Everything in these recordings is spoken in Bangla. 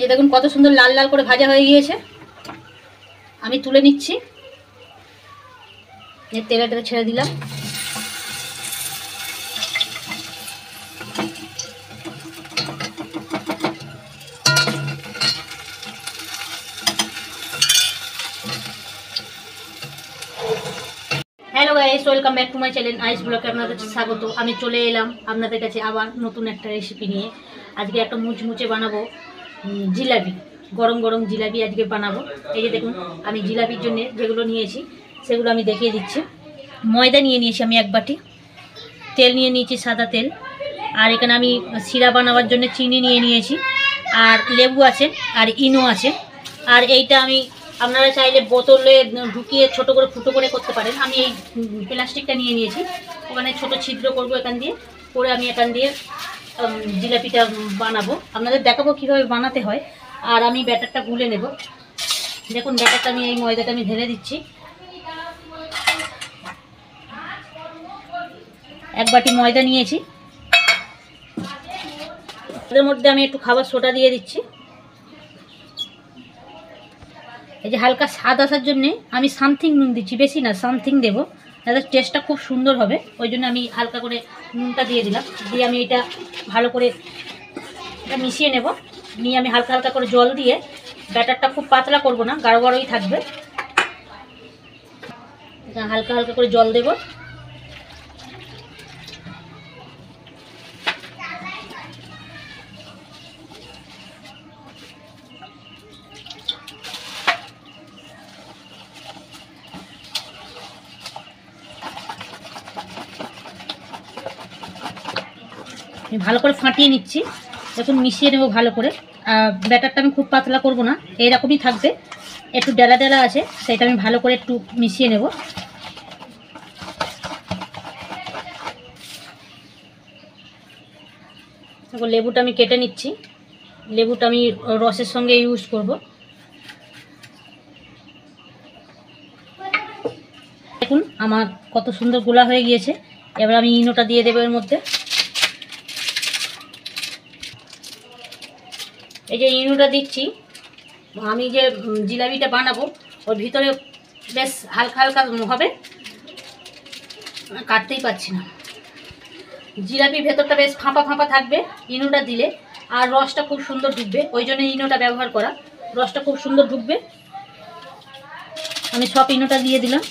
এই যে দেখুন কত সুন্দর লাল লাল করে ভাজা হয়ে গিয়েছে। আমি তুলে নিচ্ছি। এই তেলেটা ছেড়ে দিলাম। Hello guys welcome back to my channel ice ব্লকে আপনাদের স্বাগত। আমি চলে এলাম আপনাদের কাছে আবার নতুন একটা রেসিপি নিয়ে। আজকে একটা মুচমুচে বানাবো। জিলাপি, গরম গরম জিলাপি আজকে বানাবো। এই যে দেখুন, আমি জিলাপির জন্য যেগুলো নিয়েছি, সেগুলো আমি দেখিয়ে দিচ্ছি। ময়দা নিয়ে নিয়েছি আমি এক বাটি। তেল নিয়ে নিয়েছি সাদা তেল। আর এখানে আমি শিরা বানাবার জন্য চিনি নিয়ে নিয়েছি। আর লেবু আছে, আর ইনো আছে। আর এইটা আমি, আপনারা চাইলে বোতলে ঢুকিয়ে ছোট করে ফুটো করে করতে পারেন। আমি এই প্লাস্টিকটা নিয়ে নিয়েছি। ওখানে ছোট ছিদ্র করব এখান দিয়ে। করে আমি এখান দিয়ে জিলাপিটা বানাবো। আপনাদের দেখাবো কীভাবে বানাতে হয়। আর আমি ব্যাটারটা গুলে নেব। দেখুন, ব্যাটারটা আমি এই ময়দাটা আমি ঢেলে দিচ্ছি। এক বাটি ময়দা নিয়েছি। এর মধ্যে আমি একটু খাবার সোডা দিয়ে দিচ্ছি। এই যে হালকা স্বাদ আসার জন্যে আমি সামথিং নুন দিচ্ছি, বেশি না, সামথিং দেবো। তাদের টেস্টটা খুব সুন্দর হবে। ওই জন্য আমি হালকা করে নুনটা দিয়ে দিলাম। দিয়ে আমি এটা ভালো করে এটা মিশিয়ে নেব। নিয়ে আমি হালকা হালকা করে জল দিয়ে ব্যাটারটা খুব পাতলা করব না, গাঢ় গাঢ়ই থাকবে। হালকা হালকা করে জল দেবো। ভালো করে ফাটিয়ে নিচ্ছি। দেখুন, মিশিয়ে নেব ভালো করে। ব্যাটারটা আমি খুব পাতলা করব না, এইরকমই থাকবে। একটু ডেলা ডেলা আছে, সেটা আমি ভালো করে একটু মিশিয়ে নেব। দেখো, লেবুটা আমি কেটে নিচ্ছি। লেবুটা আমি রসের সঙ্গে ইউজ করব। দেখুন, আমার কত সুন্দর গোলা হয়ে গিয়েছে। এবার আমি ইনোটা দিয়ে দেবো এর মধ্যে। এই যে ইনুটা দিচ্ছি, আমি যে জিলাপিটা বানাবো, ওর ভিতরে বেশ হালকা হালকা হবে। কাটতেই পারছি না। জিলাপির ভেতরটা বেশ ফাঁপা ফাঁপা থাকবে ইনুটা দিলে, আর রসটা খুব সুন্দর ঢুকবে ওই জন্য ইনোটা ব্যবহার করা। রসটা খুব সুন্দর ঢুকবে আমি সব ইনোটা দিয়ে দিলাম।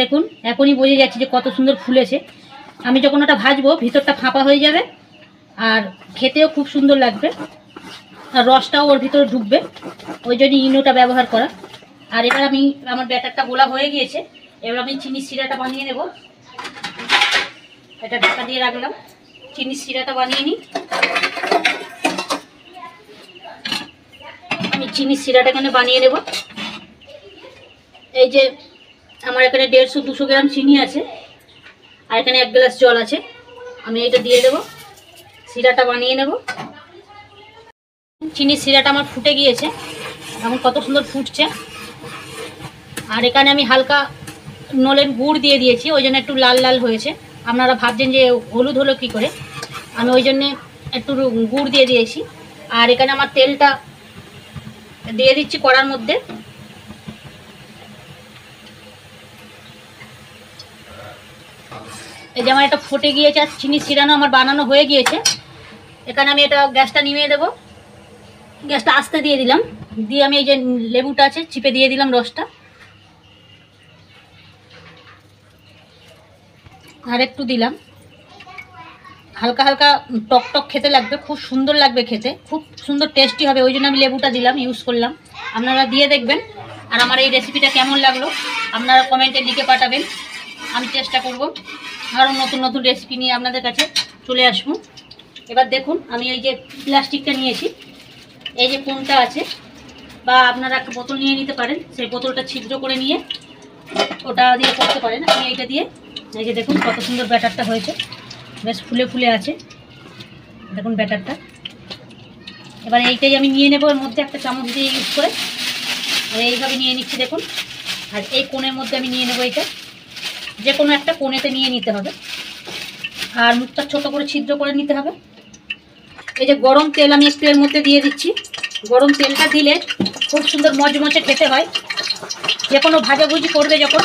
দেখুন, এখনই বোঝা যাচ্ছে যে কত সুন্দর ফুলেছে আমি যখন ওটা ভাজবো, ভিতরটা ফাঁপা হয়ে যাবে, আর খেতেও খুব সুন্দর লাগবে। আর রসটাও ওর ভিতরে ঢুকবে, ওই জন্য ইনোটা ব্যবহার করা। আর এবার আমি, আমার ব্যাটারটা গোলা হয়ে গিয়েছে, এবার আমি চিনির শিরাটা বানিয়ে নেব। এটা ঢাকা দিয়ে রাখলাম। চিনির শিরাটা বানিয়ে নিই। আমি চিনির শিরাটা এখানে বানিয়ে নেব। এই যে আমার এখানে দেড়শো, দুশো গ্রাম চিনি আছে। আর এখানে এক গ্লাস জল আছে। আমি এটা দিয়ে দেব। শিরাটা বানিয়ে নেব। চিনির শিরাটা আমার ফুটে গিয়েছে। এখন কত সুন্দর ফুটছে। আর এখানে আমি হালকা নলের গুড় দিয়ে দিয়েছি। ওই জন্য একটু লাল লাল হয়েছে। আপনারা ভাবছেন যে হলুদ হলো কী করে? আমি ওই জন্যে একটু গুড় দিয়ে দিয়েছি। আর এখানে আমার তেলটা দিয়ে দিচ্ছি কড়ার মধ্যে। এই যে আমার এটা ফুটে গিয়েছে, আর চিনি শিরানো আমার বানানো হয়ে গিয়েছে। এখানে আমি এটা গ্যাসটা নিভিয়ে দেবো। গ্যাসটা আস্তে দিয়ে দিলাম। দিয়ে আমি এই যে লেবুটা আছে, চিপে দিয়ে দিলাম রসটা। আর একটু দিলাম। হালকা হালকা টক টক খেতে লাগবে, খুব সুন্দর লাগবে খেতে। খুব সুন্দর টেস্টি হবে, ওই জন্য আমি লেবুটা দিলাম ইউজ করলাম। আপনারা দিয়ে দেখবেন। আর আমার এই রেসিপিটা কেমন লাগল, আপনারা কমেন্টে লিখে পাঠাবেন। আমি চেষ্টা করব। আরও নতুন নতুন রেসিপি নিয়ে আপনাদের কাছে চলে আসব। এবার দেখুন, আমি এই যে প্লাস্টিকটা নিয়েছি। এই যে কোনটা আছে, বা আপনারা একটা বোতল নিয়ে নিতে পারেন। সেই বোতলটা ছিদ্র করে নিয়ে ওটা দিয়ে করতে পারেন। আমি এইটা দিয়ে, এই যে দেখুন কত সুন্দর ব্যাটারটা হয়েছে। বেশ ফুলে ফুলে আছে। দেখুন ব্যাটারটা। এবার এইটাই আমি নিয়ে নেব, এর মধ্যে একটা চামচ দিয়ে ইউজ করে। আমি এইভাবে নিয়ে নিচ্ছি, দেখুন। আর এই কোণের মধ্যে আমি নিয়ে নেব এইটা। যে কোনো একটা কোণেতে নিয়ে নিতে হবে। আর মুখটা ছোট করে ছিদ্র করে নিতে হবে। এই যে গরম তেল আমি একটু এর মধ্যে দিয়ে দিচ্ছি। গরম তেলটা দিলে খুব সুন্দর মচমচে খেতে হয়। যে কোনো ভাজাভুজি করবে যখন,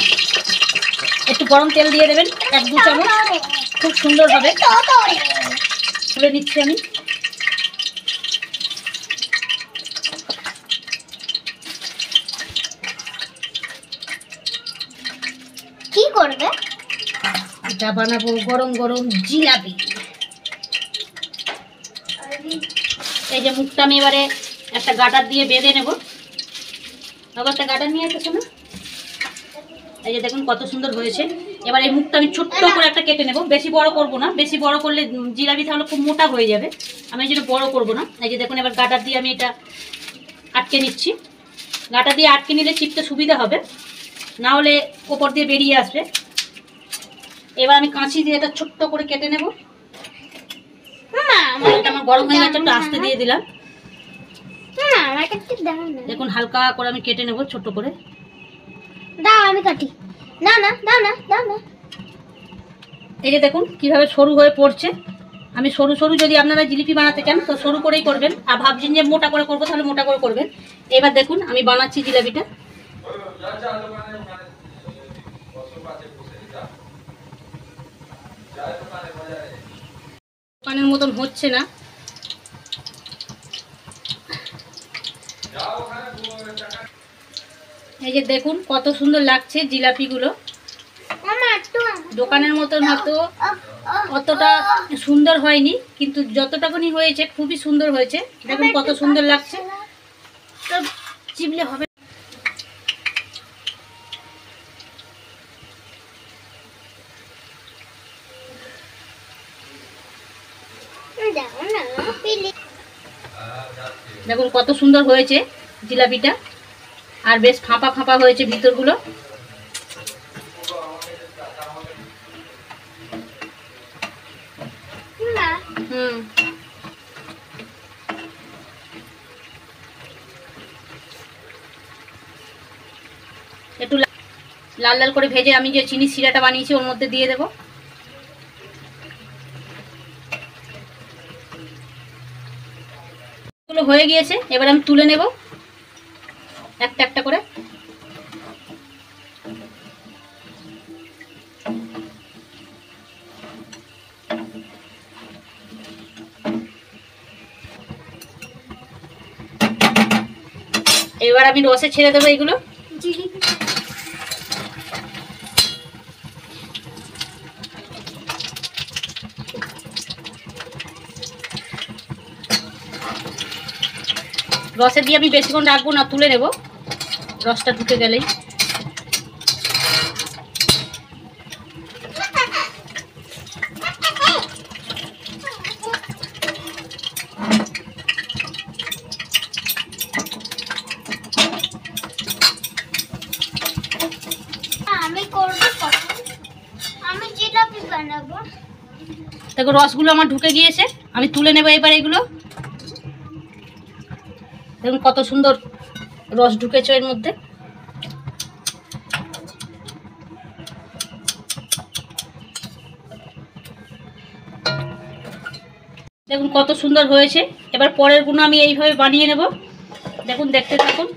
একটু গরম তেল দিয়ে দেবেন, এক দু চামচ। খুব সুন্দর হবে। তুলে নিচ্ছি আমি। কি করবে? এটা বানাবো গরম গরম জিলাপি। এই যে মুখটা আমি এবারে একটা গাটার দিয়ে বেঁধে নেব। একটা গাটার নিয়ে আসতেছে না? এই যে দেখুন কত সুন্দর হয়েছে। এবার এই মুখটা আমি ছোট্ট করে একটা কেটে নেব। বেশি বড় করব না। বেশি বড় করলে জিলাপি তাহলে খুব মোটা হয়ে যাবে। আমি যেটা বড় করব না। এই যে দেখুন এবার গাটার দিয়ে আমি এটা আটকে নিচ্ছি। গাটা দিয়ে আটকে নিলে চিপতে সুবিধা হবে। না হলে ওপর দিয়ে বেরিয়ে আসবে। এবার আমি কাঁচি দিয়ে এটা ছোট্ট করে কেটে নেব। মামা আমার এটা আমার গরম হয়ে গেছে একটু আস্তে দিয়ে দিলাম। না। দেখুন হালকা করে আমি কেটে নেব করে। দাও আমি কাটি। না না দাও না দাও না। এই যে দেখুন কীভাবে সরু হয়ে পড়ছে। আমি সরু সরু যদি আপনারা জিলিপি বানাতে চান তো সরু করেই করবেন। আর ভাবছেন যে মোটা করে করব তাহলে মোটা করে করবেন। এবার দেখুন আমি বানাচ্ছি জিলাপিটা। দোকানের মতন হচ্ছে না। এই যে দেখুন কত সুন্দর লাগছে জিলাপিগুলো। দোকানের মতন হয়তো অতটা সুন্দর হয়নি কিন্তু যতটাখানি হয়েছে খুবই সুন্দর হয়েছে। দেখুন কত সুন্দর লাগছে। তো চিবলে হবে দাও না প্লিজ দেখুন কত সুন্দর হয়েছে জিলাপিটা। আর বেশ ফাঁপা ফাঁপা হয়েছে ভিতরগুলো। হুম। একটু লাল লাল করে ভেজে আমি যে চিনি শিরাটা বানিয়েছি, ওর মধ্যে দিয়ে দেবো। এগুলো হয়ে গিয়েছে, এবার আমি তুলে নেব। একটা একটা করে। এবার আমি রসে ছেড়ে দেবো এগুলো। রসে দিয়ে আমি বেশিক্ষণ রাখব না তুলে নেব। রসটা ঢুকে গেলেই। দেখো রসগুলো আমার ঢুকে গিয়েছে। আমি তুলে নেব এবার এগুলো। দেখুন কত সুন্দর রস ঢুকেছে এর মধ্যে। দেখুন কত সুন্দর হয়েছে। এবার পরেরগুলো আমি এইভাবে বানিয়ে নেব। দেখুন, দেখতে থাকুন।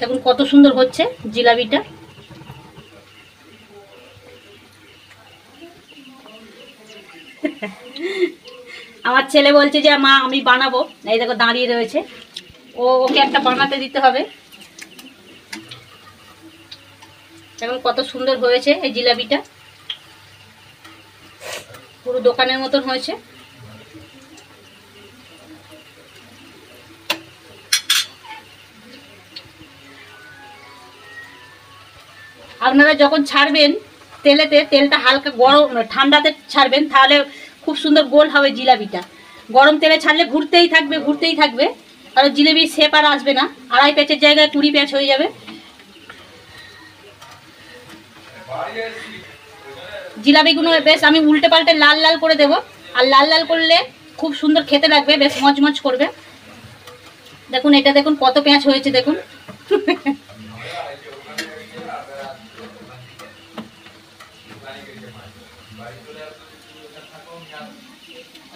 দেখুন কত সুন্দর হচ্ছে জিলাপিটা আমার ছেলে বলছে যে, মা, আমি বানাবো। এই দেখো, দাঁড়িয়ে রয়েছে। ও, ওকে একটা বানাতে দিতে হবে। দেখুন, কত সুন্দর হয়েছে এই জিলাপিটা। পুরো দোকানের মতন হয়েছে। আপনারা যখন ছাড়বেন তেলেতে, তেলটা হালকা গরম, ঠান্ডাতে ছাড়বেন, তাহলে খুব সুন্দর গোল হবে জিলাপিটা। গরম তেলে ছাড়লে ঘুরতেই থাকবে ঘুরতেই থাকবে। আর জিলেবি শেপ আর আসবে না। আড়াই প্যাচের জায়গায় কুড়ি প্যাচ হয়ে যাবে। জিলাপিগুলো বেশ, আমি উল্টে পাল্টে লাল লাল করে দেবো। আর লাল লাল করলে খুব সুন্দর খেতে লাগবে, বেশ মচমচ করবে। দেখুন, এটা দেখুন কত পেঁয়াজ হয়েছে, দেখুন।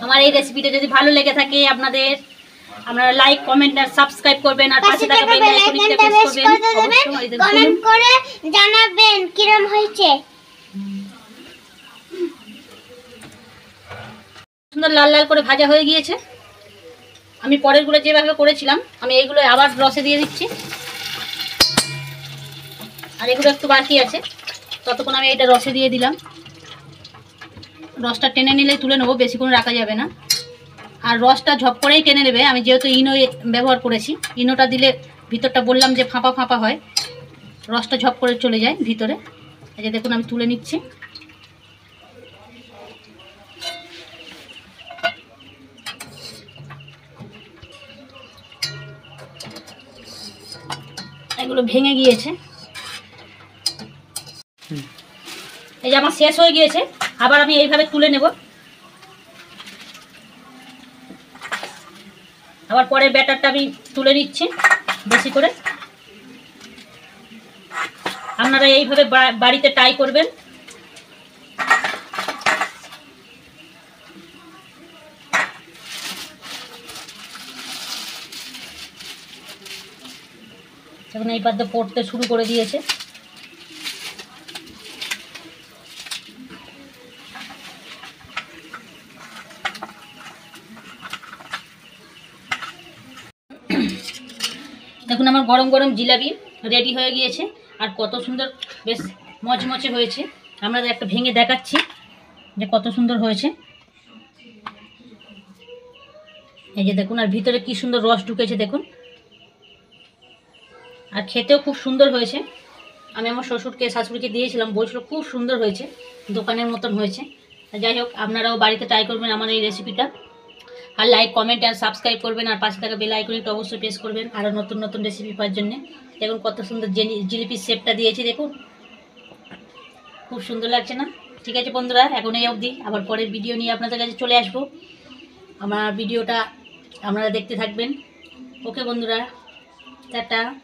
আমার এই রেসিপিটা যদি ভালো লেগে থাকে আপনাদের আপনারা লাইক কমেন্ট আর সাবস্ক্রাইব করবেন আর পাশে থাকা বেল আইকনটা প্রেস করবেন। কমেন্ট করে জানাবেন কিরম হয়েছে। সুন্দর লাল লাল করে ভাজা হয়ে গিয়েছে। আমি পরেরগুলো যেভাবে করেছিলাম আমি এইগুলো আবার রসে দিয়ে দিচ্ছি। আর এগুলো একটু বাকি আছে ততক্ষণ আমি এটা রসে দিয়ে দিলাম। রসটা টেনে নিলেই তুলে নেব বেশিক্ষণ রাখা যাবে না। আর রসটা ঝপ করেই টেনে নেবে। আমি যেহেতু ইনো ব্যবহার করেছি, ইনোটা দিলে ভিতরটা বললাম যে ফাঁপা ফাঁপা হয়। রসটা ঝপ করে চলে যায় ভিতরে। এই যে দেখুন, আমি তুলে নিচ্ছি। এগুলো ভেঙে গিয়েছে। এই যে আমার শেষ হয়ে গিয়েছে। আবার আমি এইভাবে তুলে নেব। আবার পরের ব্যাটারটা আমি তুলে নিচ্ছি বেশি করে। আপনারা এইভাবে বাড়িতে ট্রাই করবেন। এখন এই পাতে পড়তে শুরু করে দিয়েছে। দেখুন আমার গরম গরম জিলাপি রেডি হয়ে গিয়েছে। আর কত সুন্দর বেশ মচমচে হয়েছে। আমরা একটা ভেঙে দেখাচ্ছি যে কত সুন্দর হয়েছে। এই যে দেখুন, আর ভিতরে কি সুন্দর রস ঢুকেছে দেখুন। আর খেতেও খুব সুন্দর হয়েছে। আমি আমার শ্বশুরকে, শাশুড়িকে দিয়েছিলাম, বলছিল খুব সুন্দর হয়েছে, দোকানের মতন হয়েছে। যাই হোক, আপনারাও বাড়িতে ট্রাই করবেন আমার এই রেসিপিটা আর লাইক কমেন্ট আর সাবস্ক্রাইব করবেন। আর পাশে থাকা বেল আইকনটা অবশ্যই প্রেস করবেন। আরও নতুন নতুন রেসিপি পাওয়ার জন্য। দেখুন কত সুন্দর জেলি- জিলিপির শেপটা দিয়েছি, দেখুন। খুব সুন্দর লাগছে না? ঠিক আছে বন্ধুরা, এখন এই অবধি। আবার পরের ভিডিও নিয়ে আপনাদের কাছে চলে আসব। আমার ভিডিওটা আপনারা দেখতে থাকবেন। ওকে বন্ধুরা, টাটা।